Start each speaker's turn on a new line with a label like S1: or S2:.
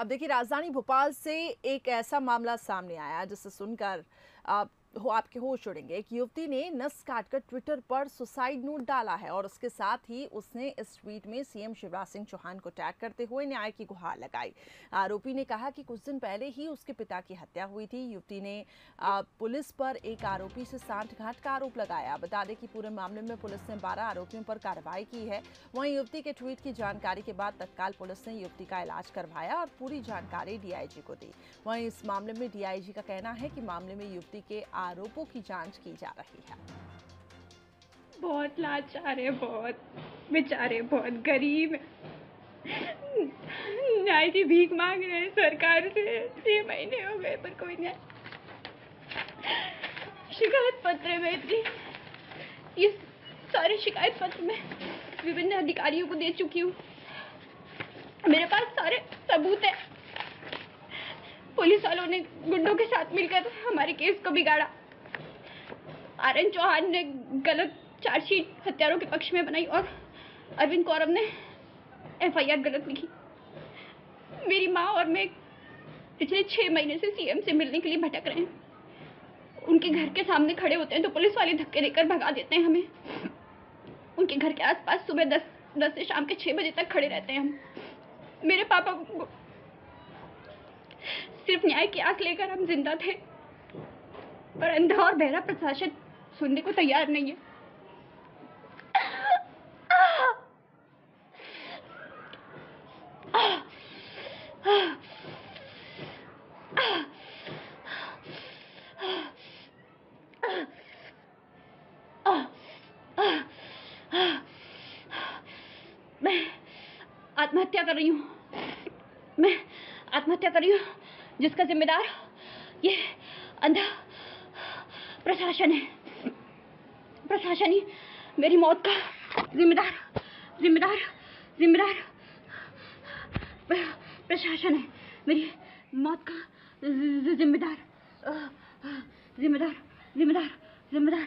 S1: अब देखिए राजधानी भोपाल से एक ऐसा मामला सामने आया जिसे सुनकर आप हो, आपके होश उड़ेंगे। एक युवती ने नस काटकर ट्विटर पर सुसाइड नोट डाला है और उसके साथ ही उसने इस ट्वीट में सीएम शिवराज सिंह चौहान को टैग करते हुए न्याय की गुहार लगाई। आरोपी ने कहा कि कुछ दिन पहले ही उसके पिता की हत्या हुई थी। युवती ने पुलिस पर एक आरोपी से सांठगांठ का आरोप लगाया। बता दें कि पूरे मामले में पुलिस ने बारह आरोपियों पर कार्रवाई की है। वहीं युवती के ट्वीट की जानकारी के बाद तत्काल पुलिस ने युवती का इलाज करवाया और पूरी जानकारी डीआईजी को दी। वहीं इस मामले में डीआईजी का कहना है कि मामले में युवती के आरोपों की जाँच की जा रही है।
S2: बहुत लाचार है बहुत बेचारे, बहुत गरीब। न्याय की भीख मांग रहे हैं सरकार से। छह महीने हो गए, पर कोई न्याय शिकायत पत्र में थी ये सारे शिकायत पत्र में विभिन्न अधिकारियों को दे चुकी हूँ। मेरे पास सारे सबूत है। पुलिस वालों ने गुंडों के साथ मिलकर हमारे केस को बिगाड़ा। आर एन चौहान ने गलत चार्जशीट हत्यारों के पक्ष में बनाई और अरविंद कौरव ने एफआईआर गलत लिखी। मेरी माँ और मैं पिछले छह महीने से सीएम से मिलने के लिए भटक रहे हैं। उनके घर के सामने खड़े होते हैं तो पुलिस वाले धक्के देकर भगा देते हैं हमें। उनके घर के आसपास सुबह दस दस से शाम के छह बजे तक खड़े रहते हैं हम। मेरे पापा सिर्फ़ न्याय की आँख लेकर हम ज़िंदा थे। पर अंधा और बहरा प्रशासन सुनने को तैयार नहीं है। मैं आत्महत्या कर रही हूँ। मैं आत्महत्या कर हूँ जिसका जिम्मेदार ये अंधा प्रशासन है। प्रशासन ही मेरी मौत का जिम्मेदार जिम्मेदार जिम्मेदार प्रशासन है। मेरी मौत का जिम्मेदार जिम्मेदार जिम्मेदार जिम्मेदार।